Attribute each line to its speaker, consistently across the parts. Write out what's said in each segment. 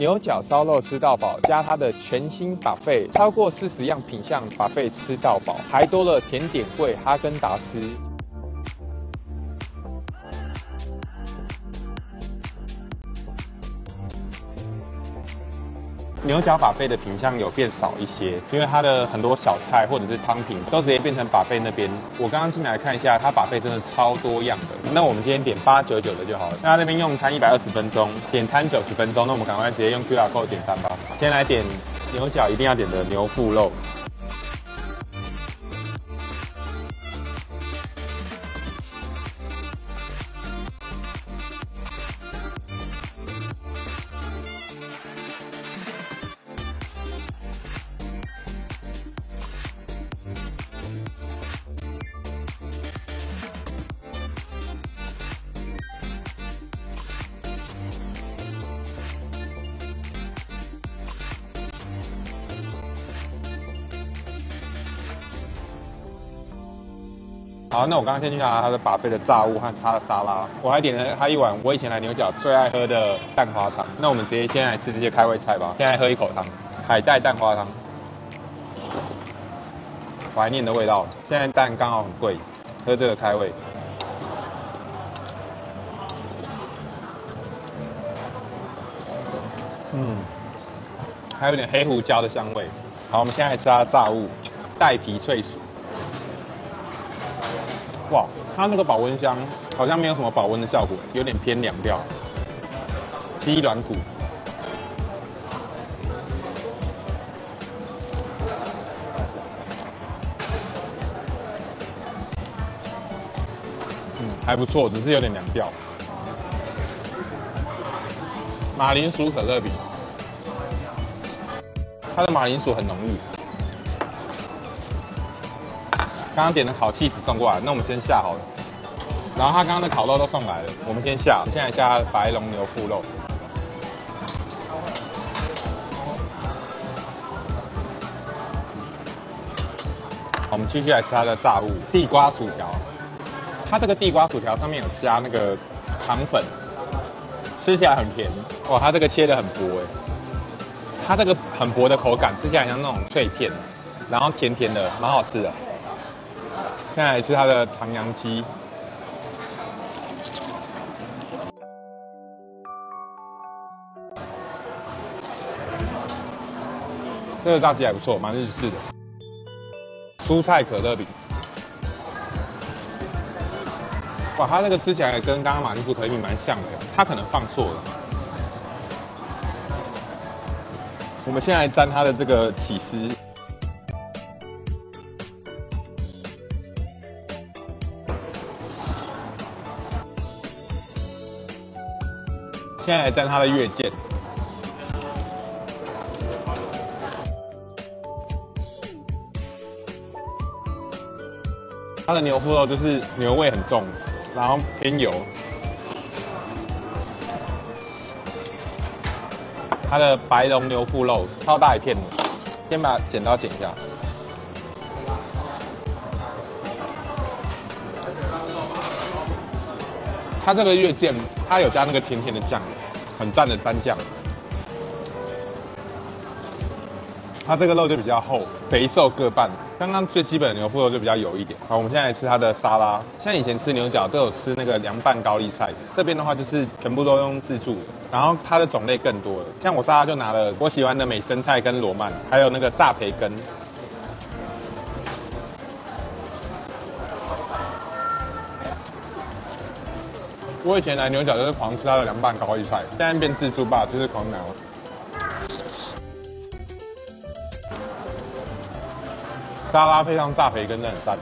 Speaker 1: 牛角烧肉吃到饱，加它的全新法费，超过四十样品相把费吃到饱，还多了甜点柜哈根达斯。牛角把费的品相有变少一些，因为它的很多小菜或者是汤品都直接变成把费那边。我刚刚进来看一下，它把费真的超多样的。那我们今天点八九九的就好了。那那边用餐一百二十分钟，点餐九十分钟，那我们赶快直接用 QR code 点餐吧。先来点牛角一定要点的牛腹肉。好，那我刚刚先去拿他的把费的炸物和他的沙拉，我还点了他一碗我以前来牛角最爱喝的蛋花汤。那我们直接先来吃这些开胃菜吧。先来喝一口汤，海带蛋花汤，怀念的味道。现在蛋刚好很贵，喝这个开胃。嗯，还有点黑胡椒的香味。好，我们现在吃它的炸物，带皮脆薯。它那个保温箱好像没有什么保温的效果，有点偏凉掉。鸡软骨，嗯，还不错，只是有点凉掉。马铃薯可乐饼，它的马铃薯很浓郁。刚刚点的烤气子送过来，那我们先下好了。然后他刚刚的烤肉都送来了，我们先下。现在下白龙牛腹肉。我们继续来吃它的炸物，地瓜薯条。它这个地瓜薯条上面有加那个糖粉，吃起来很甜。哇，它这个切的很薄哎，它这个很薄的口感，吃起来像那种脆片，然后甜甜的，蛮好吃的。现在是它的唐扬鸡，这个炸鸡还不错，蛮日式的。蔬菜可乐饼，哇，它那个吃起来跟刚刚马铃薯可乐饼蛮像的，它可能放错了。我们现在沾它的这个起司。现在来沾它的月见，它的牛腹肉就是牛味很重，然后偏油。它的白龙牛腹肉超大一片的，先把剪刀剪一下。它这个月见，它有加那个甜甜的酱，很赞的蘸酱。它这个肉就比较厚，肥瘦各半。刚刚最基本的牛腹肉就比较油一点。好，我们现在来吃它的沙拉。像以前吃牛角都有吃那个凉拌高丽菜，这边的话就是全部都用自助。然后它的种类更多了，像我沙拉就拿了我喜欢的美生菜跟罗曼，还有那个炸培根。我以前来牛角就是狂吃它的凉拌高丽菜，现在变自助吧，就是狂拿。沙拉配上炸培根，真的很赞。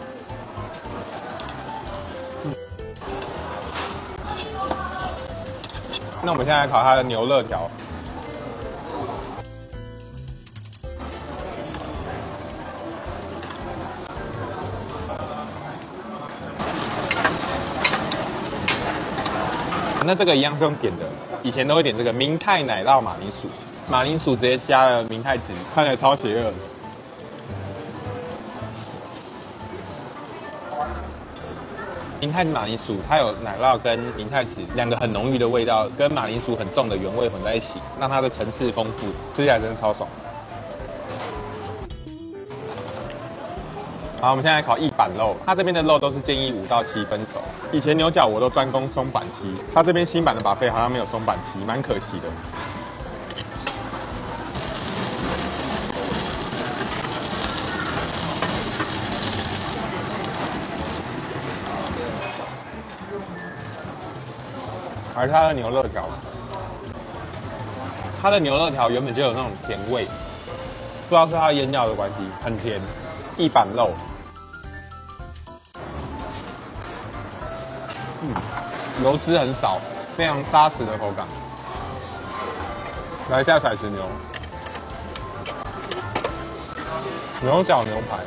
Speaker 1: 那我们现在烤它的牛肋条。那这个一样是用点的，以前都会点这个明太奶酪马铃薯，马铃薯直接加了明太子，看起来超邪恶。明太子马铃薯它有奶酪跟明太子两个很浓郁的味道，跟马铃薯很重的原味混在一起，让它的层次丰富，吃起来真的超爽。好，我们现在烤一板肉，它这边的肉都是建议五到七分熟。以前牛角我都专攻松板鸡，它这边新版的把费好像没有松板鸡，蛮可惜的。而它的牛肉条，它的牛肉条原本就有那种甜味，不知道是它腌料的关系，很甜。一板肉，嗯，油脂很少，非常扎实的口感。来一下彩石牛，牛角牛排。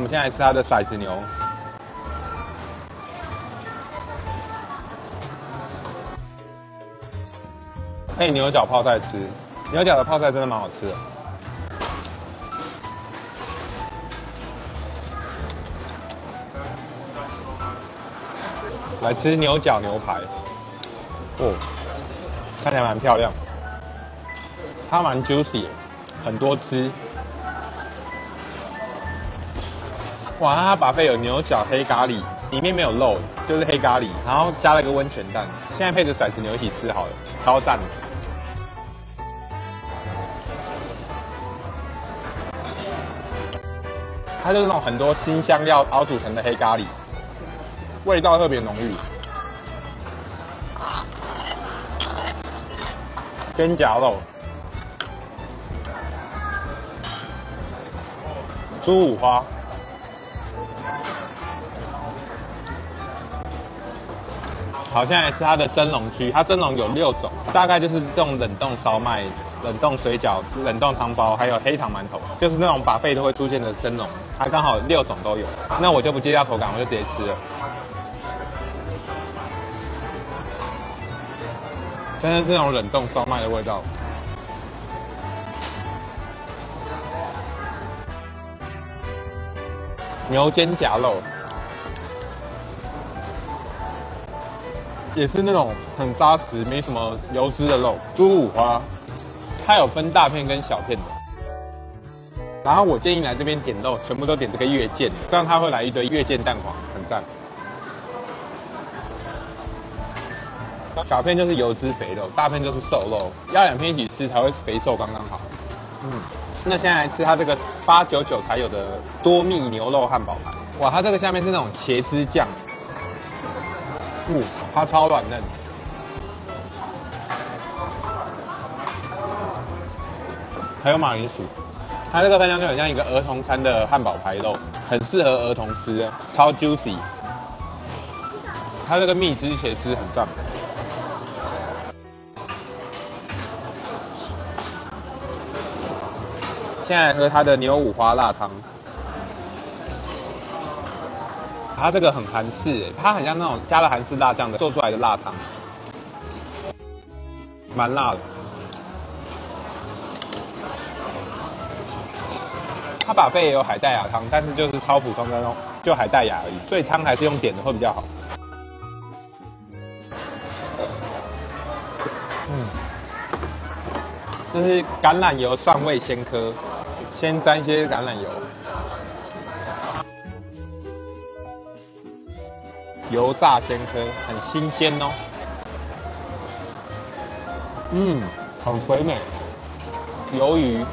Speaker 1: 我们现在吃它的骰子牛，配牛角泡菜吃，牛角的泡菜真的蛮好吃的。来吃牛角牛排，哦，看起来蛮漂亮，它蛮 juicy，很多汁。哇，它把费有牛角黑咖喱，里面没有肉，就是黑咖喱，然后加了一个温泉蛋，现在配着骰子牛一起吃好了，超赞！它就是那种很多新香料熬煮成的黑咖喱，味道特别浓郁。煎夹肉，猪五花。好，现在是它的蒸笼区。它蒸笼有六种，大概就是这种冷冻烧麦、冷冻水饺、冷冻汤包，还有黑糖馒头，就是那种把肺都会出现的蒸笼。它刚好六种都有。那我就不介绍口感，我就直接吃了。真的是那种冷冻烧麦的味道。牛肩胛肉。也是那种很扎实、没什么油脂的肉。猪五花，它有分大片跟小片的。然后我建议来这边点肉，全部都点这个月见，这样它会来一堆月见蛋黄，很赞。小片就是油脂肥肉，大片就是瘦肉，要两片一起吃才会肥瘦刚刚好。嗯，那现在来吃它这个八九九才有的多蜜牛肉汉堡吧。哇，它这个下面是那种茄汁酱。嗯，它超软嫩，还有马铃薯，它这个分量就很像一个儿童餐的汉堡排肉，很适合儿童吃，超 juicy。它这个蜜汁茄汁很赞。现在喝它的牛五花辣汤。它这个很韩式，它很像那种加了韩式辣酱的做出来的辣汤，蛮辣的。它把贝也有海带芽汤，但是就是超普通的那种，就海带芽而已，所以汤还是用点的会比较好。嗯，这是橄榄油蒜味鲜科，先沾一些橄榄油。油炸鲜科很新鲜哦，嗯，很肥美。鱿鱼，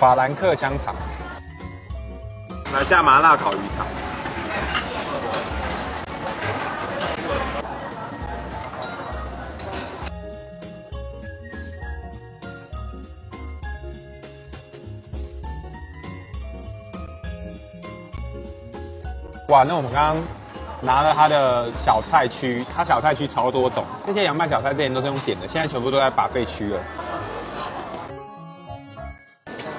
Speaker 1: 法兰克香肠，来下麻辣烤鱼肠。哇，那我们刚刚拿了它的小菜区，它小菜区超多种，这些凉拌小菜之前都是用点的，现在全部都在把费区了。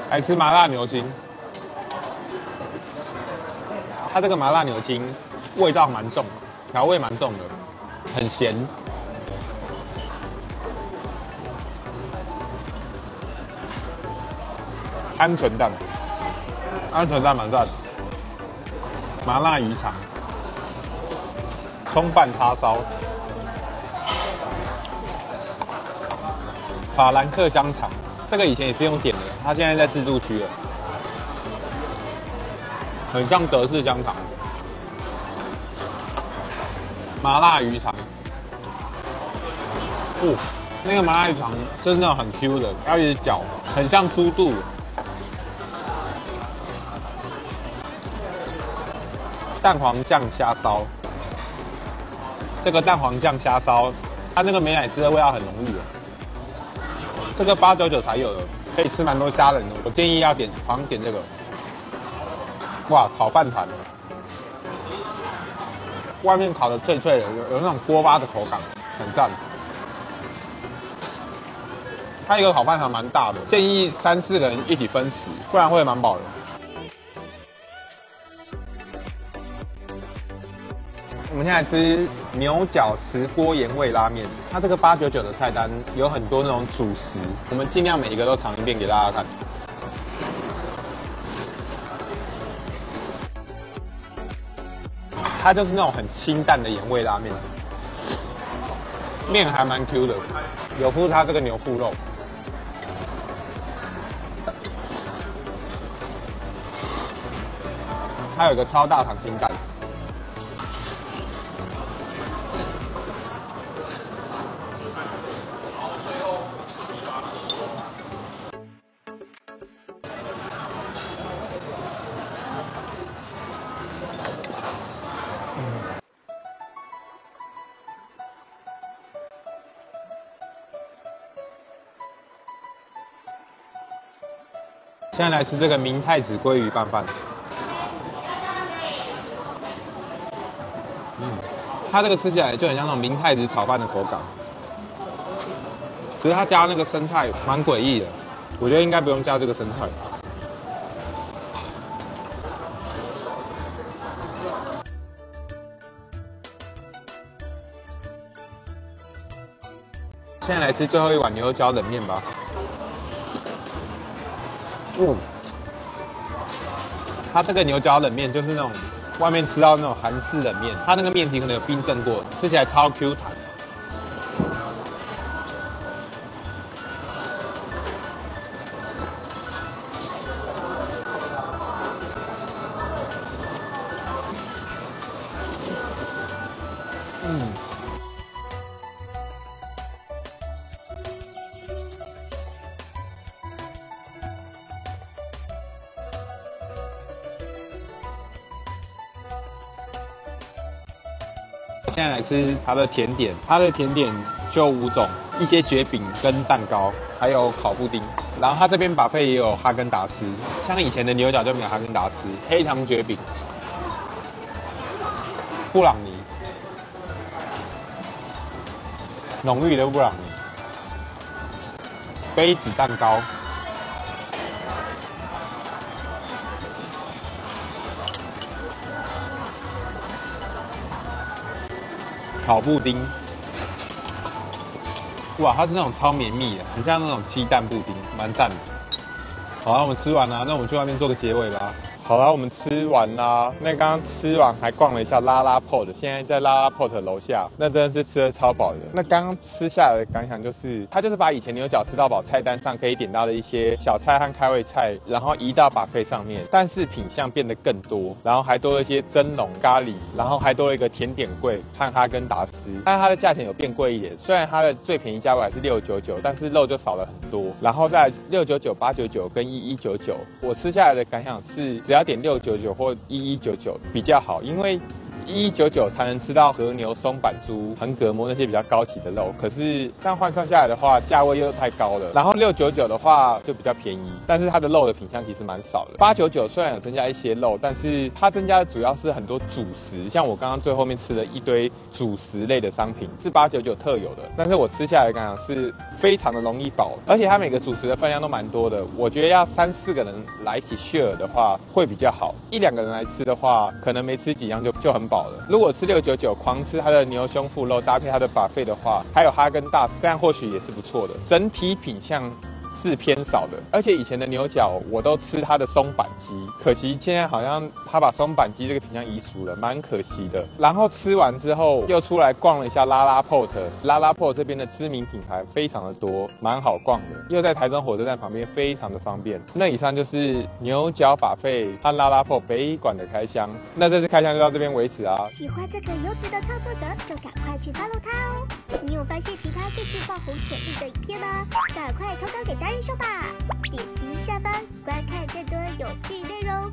Speaker 1: 来吃麻辣牛筋，它这个麻辣牛筋味道蛮重，调味蛮重的，很咸。鹌鹑蛋，鹌鹑蛋蛮赞。麻辣鱼肠，葱拌叉烧，法兰克香肠，这个以前也是用点的，它现在在自助区了，很像德式香肠。麻辣鱼肠，哦，那个麻辣鱼肠真的很 Q 的，要一直嚼，很像猪肚。蛋黄酱虾烧，这个蛋黄酱虾烧，它那个美乃滋的味道很浓郁这个八九九才有的，可以吃蛮多虾仁的。我建议要点，好像点这个。哇，烤饭团，外面烤的脆脆的，有有那种锅巴的口感，很赞。它一个烤饭团蛮大的，建议三四个人一起分食，不然会蛮饱的。我们现在吃牛角石锅盐味拉面，它这个八九九的菜单有很多那种主食，我们尽量每一个都尝一遍给大家看。它就是那种很清淡的盐味拉面，面还蛮 Q 的，有附它这个牛腹肉，还有一个超大溏心蛋。现在来吃这个明太子鲑鱼拌饭。嗯，它这个吃起来就很像那种明太子炒饭的口感。其实它加那个生菜蛮诡异的，我觉得应该不用加这个生菜。现在来吃最后一碗牛角冷面吧。嗯，它这个牛角冷面就是那种外面吃到那种韩式冷面，它那个面皮可能有冰镇过，吃起来超 Q 弹。现在来吃它的甜点，它的甜点就五种，一些卷饼跟蛋糕，还有烤布丁。然后它这边把费也有哈根达斯，像以前的牛角就没有哈根达斯，黑糖卷饼、布朗尼、浓郁的布朗尼、杯子蛋糕。烤布丁，哇，它是那种超绵密的，很像那种鸡蛋布丁，蛮赞的。好那，我们吃完了，那我们去外面做个结尾吧。好了，我们吃完啦。那刚刚吃完还逛了一下拉拉 port，现在在拉拉 port 楼下，那真的是吃的超饱的。那刚刚吃下来的感想就是，他就是把以前牛角吃到饱菜单上可以点到的一些小菜和开胃菜，然后移到把费上面，但是品相变得更多，然后还多了一些蒸笼咖喱，然后还多了一个甜点柜和哈根达斯，但它的价钱有变贵一点。虽然它的最便宜价位还是六九九，但是肉就少了很多。然后在六九九、八九九跟一一九九，我吃下来的感想是，只要点六九九或一一九九比较好，因为一九九才能吃到和牛、松板猪、横膈膜那些比较高级的肉，可是这样换算下来的话，价位又太高了。然后六九九的话就比较便宜，但是它的肉的品相其实蛮少的。八九九虽然有增加一些肉，但是它增加的主要是很多主食，像我刚刚最后面吃了一堆主食类的商品，是八九九特有的。但是我吃下来感觉是非常的容易饱，而且它每个主食的分量都蛮多的。我觉得要三四个人来一起 share 的话会比较好，一两个人来吃的话，可能没吃几样就就很饱了。如果是六九九狂吃它的牛胸腹肉搭配它的把费的话，还有哈根达斯，这样或许也是不错的。整体品相。是偏少的，而且以前的牛角我都吃它的松板鸡，可惜现在好像他把松板鸡这个品相移除了，蛮可惜的。然后吃完之后又出来逛了一下拉拉 port，拉拉 port 这边的知名品牌非常的多，蛮好逛的，又在台中火车站旁边，非常的方便。那以上就是牛角把费和拉拉 port 北馆的开箱，那这次开箱就到这边为止啊。
Speaker 2: 喜欢这个优质的创作者，就赶快去 follow 他哦。你有发现其他更具爆红潜力的影片吗？赶快投稿给。达人秀吧，点击下方观看更多有趣内容。